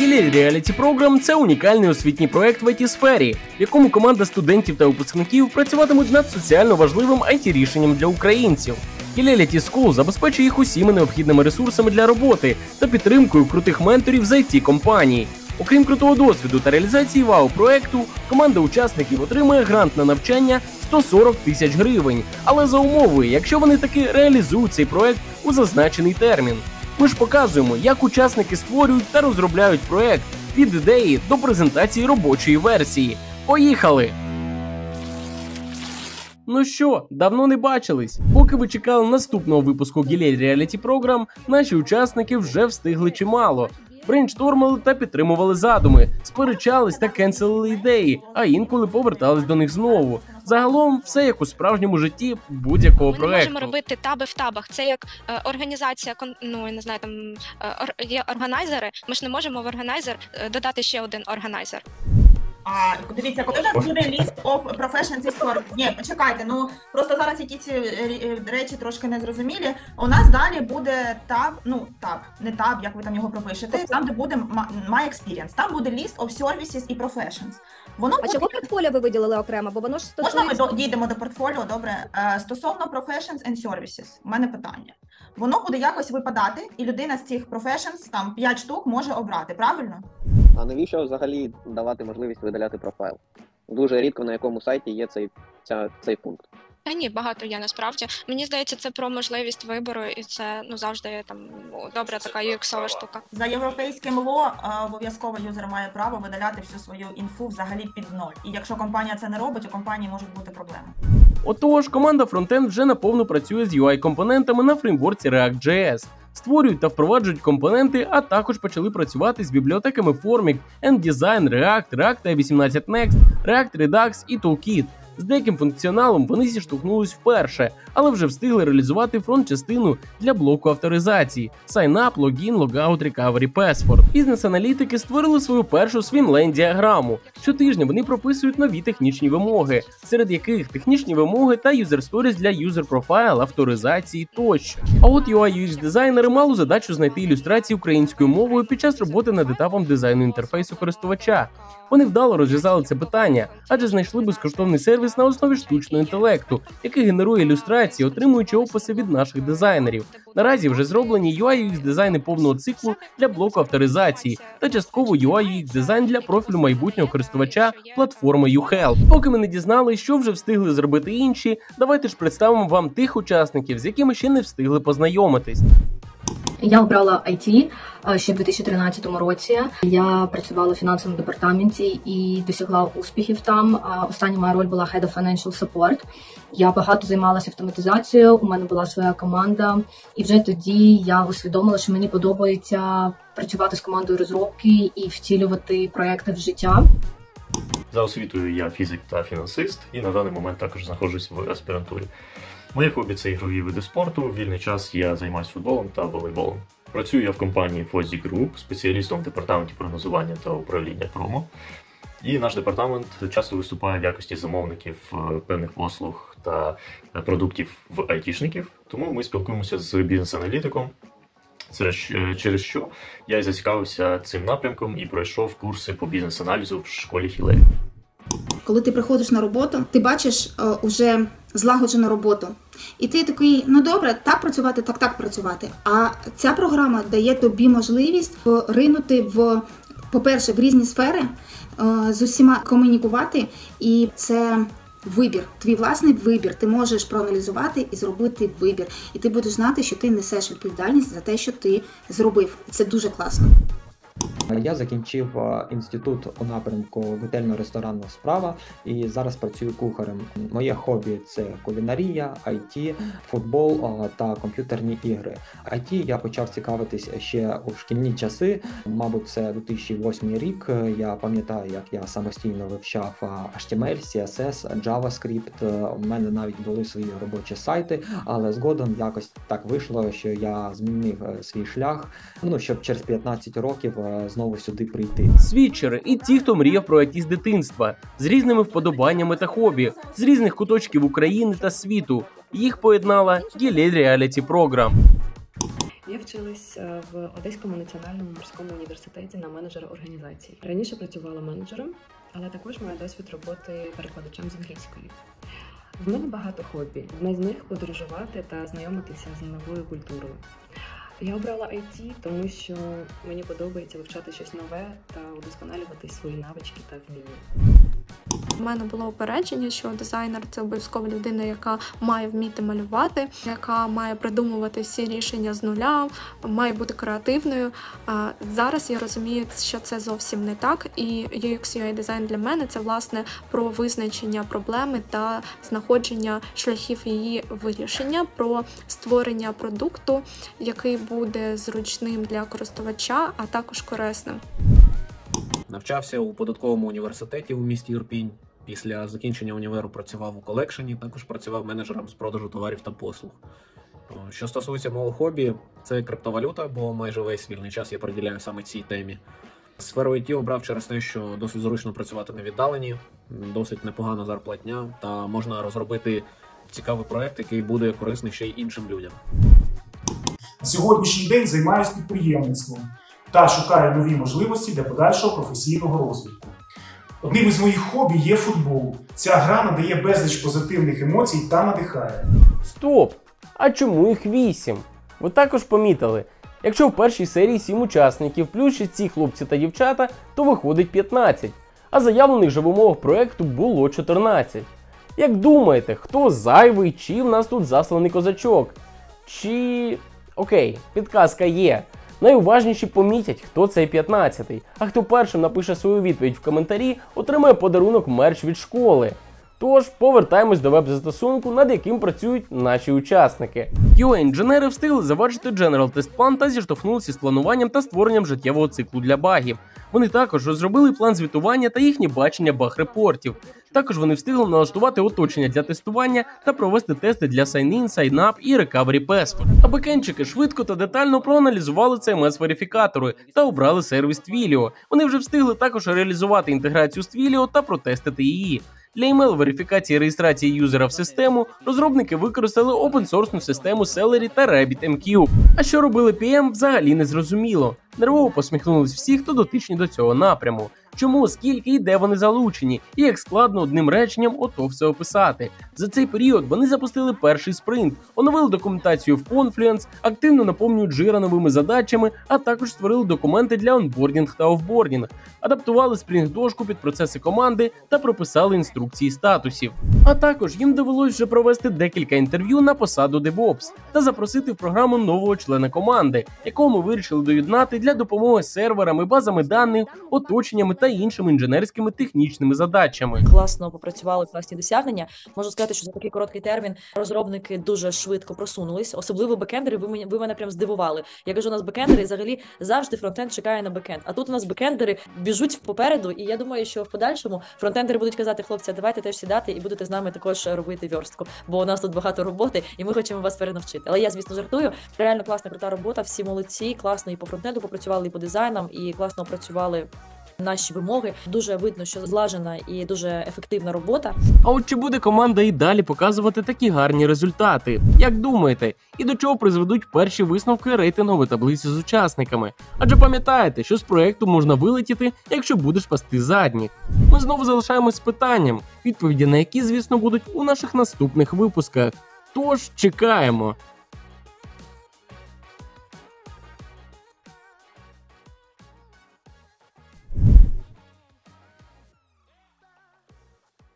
Гілель Реаліті Програм це унікальний освітній проект в it сфері, в якому команда студентів та випускників працюватимуть над соціально важливим it рішенням для українців. Гілеліті School забезпечує їх усіма необхідними ресурсами для роботи та підтримкою крутих менторів з it компаній. Окрім крутого досвіду та реалізації вау проекту, команда учасників отримує грант на навчання 140 тисяч гривень, але за умовою, якщо вони таки реалізують цей проект у зазначений термін. Ми ж показуємо, як учасники створюють та розробляють проект від ідеї до презентації робочої версії. Поїхали! Ну що, давно не бачились? Поки ви чекали наступного випуску Гілель Реаліті Програм, наші учасники вже встигли чимало. Брейнштормили та підтримували задуми, сперечались та кенселили ідеї, а інколи повертались до них знову. Загалом, все як у справжньому житті будь-якого Ми проекту. Ми можемо робити таби в табах. Це як е, організація, ну я не знаю, там е, є органайзери. Ми ж не можемо в органайзер е, додати ще один органайзер. А дивіться, коли в нас буде list of professions і sport? Ні, почекайте. Ну просто зараз якісь е, е, речі трошки незрозумілі. У нас далі буде таб, ну таб, не таб, як ви там його пропишете. Там, де буде my experience, там буде list of services і professions. Воно А буде чого портфоліо ви виділили окремо? Бо воно ж Можна ми до- дійдемо до портфоліо? Добре. Е, Стосовно professions and services, у мене питання. Воно буде якось випадати, і людина з цих professions, там 5 штук, може обрати, правильно? А навіщо взагалі давати можливість видаляти профайл? Дуже рідко на якому сайті є цей, ця, цей пункт. Та ні, багато є насправді. Мені здається, це про можливість вибору, і це ну завжди там ну, добра така UX-ова штука. За європейським ЛО е, обов'язково юзер має право видаляти всю свою інфу взагалі під ноль. І якщо компанія це не робить, у компанії можуть бути проблеми. Отож, команда Frontend вже наповну працює з UI-компонентами на фреймворці React.js. Створюють та впроваджують компоненти, а також почали працювати з бібліотеками Formic, EndDesign, React, React 18 Next, React Redux і Toolkit. З деяким функціоналом вони зіштовхнулись вперше, але вже встигли реалізувати фронт-частину для блоку авторизації Sign Up, Login, Logout, Recovery, Password. Бізнес-аналітики створили свою першу свінлейн діаграму. Щотижня вони прописують нові технічні вимоги, серед яких технічні вимоги та user stories для user profile, авторизації тощо. А от UI UX дизайнери мали задачу знайти ілюстрації українською мовою під час роботи над етапом дизайну інтерфейсу користувача. Вони вдало розв'язали це питання, адже знайшли безкоштовний сервіс на основі штучного інтелекту, який генерує ілюстрації, отримуючи описи від наших дизайнерів. Наразі вже зроблені UI UX дизайни повного циклу для блоку авторизації та частково UI UX дизайн для профілю майбутнього користувача платформи YouHelp. Поки ми не дізнали, що вже встигли зробити інші, давайте ж представимо вам тих учасників, з якими ще не встигли познайомитись. Я обрала IT е, ще в 2013 році. Я працювала в фінансовому департаменті і досягла успіхів там. Остання моя роль була Head of Financial Support. Я багато займалася автоматизацією. У мене була своя команда, і вже тоді я усвідомила, що мені подобається працювати з командою розробки і втілювати проекти в життя. За освітою я фізик та фінансист, і на даний момент також знаходжусь в аспірантурі. Моє хобі це ігрові види спорту. В вільний час я займаюся футболом та волейболом. Працюю я в компанії Fozzy Group, спеціалістом в департаменті прогнозування та управління промо. І наш департамент часто виступає в якості замовників е, певних послуг та е, продуктів в айтішників. Тому ми спілкуємося з бізнес-аналітиком. Це через що я й зацікавився цим напрямком і пройшов курси по бізнес-аналізу в школі Хілеві. коли ти приходиш на роботу, ти бачиш е, уже злагоджену роботу. І ти такий, ну добре, так працювати, так так працювати. А ця програма дає тобі можливість ринути в, по-перше, в різні сфери, е, з усіма комунікувати, і це. Вибір, твій власний вибір. Ти можеш проаналізувати і зробити вибір. І ти будеш знати, що ти несеш відповідальність за те, що ти зробив. І це дуже класно. Я закінчив е, інститут у напрямку готельно-ресторанна справа і зараз працюю кухарем. Моє хобі це кулінарія, IT, футбол е, та комп'ютерні ігри. IT я почав цікавитись ще у шкільні часи. Мабуть, це 2008 рік. Я пам'ятаю, як я самостійно вивчав е, HTML, CSS, JavaScript. У мене навіть були свої робочі сайти, але згодом якось так вийшло, що я змінив свій шлях. Ну щоб через 15 років е, знову сюди прийти. Свідчери і ті, хто мріяв про IT з дитинства, з різними вподобаннями та хобі, з різних куточків України та світу. Їх поєднала Гілель Реаліті Програм. Я вчилась в Одеському національному морському університеті на менеджера організації. Раніше працювала менеджером, але також маю досвід роботи перекладачем з англійської. В мене багато хобі. Одне з них подорожувати та знайомитися з новою культурою. Я обрала IT, тому що мені подобається вивчати щось нове та удосконалювати свої навички та вміння. У мене було упередження, що дизайнер це обов'язково людина, яка має вміти малювати, яка має придумувати всі рішення з нуля, має бути креативною. Зараз я розумію, що це зовсім не так. І UX UI дизайн для мене це власне про визначення проблеми та знаходження шляхів її вирішення, про створення продукту, який буде зручним для користувача, а також корисним. Навчався у податковому університеті у місті Ірпінь. Після закінчення універу працював у колекшені, також працював менеджером з продажу товарів та послуг. Що стосується мого хобі, це криптовалюта, бо майже весь вільний час я приділяю саме цій темі. Сферу IT обрав через те, що досить зручно працювати на віддаленні, досить непогана зарплатня, та можна розробити цікавий проект, який буде корисний ще й іншим людям. На сьогоднішній день займаюся підприємництвом та шукаю нові можливості для подальшого професійного розвитку. Одним із моїх хобі є футбол. Ця гра надає безліч позитивних емоцій та надихає. Стоп! А чому їх 8? Ви також помітили, якщо в першій серії 7 учасників, плюс ще ці хлопці та дівчата, то виходить 15, а заявлених же в умовах проекту було 14. Як думаєте, хто зайвий, чи в нас тут засланий козачок? Чи. Окей, підказка є. Найуважніші помітять, хто цей 15-й, а хто першим напише свою відповідь в коментарі, отримає подарунок мерч від школи. Тож повертаємось до веб-застосунку, над яким працюють наші учасники. QA-інженери встигли завершити General Test Plan та зіштовхнулися з плануванням та створенням життєвого циклу для багів. Вони також розробили план звітування та їхнє бачення баг-репортів. Також вони встигли налаштувати оточення для тестування та провести тести для Sign-in, Sign-up і Recovery Password. А бекенчики швидко та детально проаналізували cms верифікатори та обрали сервіс Twilio. Вони вже встигли також реалізувати інтеграцію з Twilio та протестити її. Для email верифікації реєстрації юзера в систему розробники використали опенсорсну систему Celery та RabbitMQ. А що робили PM, взагалі не зрозуміло. Нервово посміхнулись всі, хто дотичні до цього напряму. Чому, скільки і де вони залучені, і як складно одним реченням ото все описати. За цей період вони запустили перший спринт, оновили документацію в Confluence, активно наповнюють Jira новими задачами, а також створили документи для onboarding та offboarding, адаптували спринт дошку під процеси команди та прописали інструкції статусів. А також їм довелось вже провести декілька інтерв'ю на посаду DevOps та запросити в програму нового члена команди, якого ми вирішили доєднати для допомоги серверами, базами даних, оточеннями та іншими інженерськими технічними задачами. класно попрацювали, класні досягнення. Можу сказати, що за такий короткий термін розробники дуже швидко просунулись. Особливо бекендери. Ви мене ви мене прям здивували. Я кажу, у нас бекендери взагалі завжди фронтенд чекає на бекенд. А тут у нас бекендери біжуть попереду, і я думаю, що в подальшому фронтендери будуть казати, хлопці, давайте теж сідати і будете з нами також робити верстку. Бо у нас тут багато роботи, і ми хочемо вас перенавчити. Але я, звісно, жартую. Реально класна крута робота. Всі молодці, класно і по фронтенду попрацювали, і по дизайнам, і класно опрацювали. Наші вимоги дуже видно, що злажена і дуже ефективна робота. А от чи буде команда і далі показувати такі гарні результати? Як думаєте, і до чого призведуть перші висновки рейтингової таблиці з учасниками? Адже пам'ятаєте, що з проекту можна вилетіти, якщо будеш пасти задніх. Ми знову залишаємось з питанням, відповіді на які, звісно, будуть у наших наступних випусках. Тож чекаємо.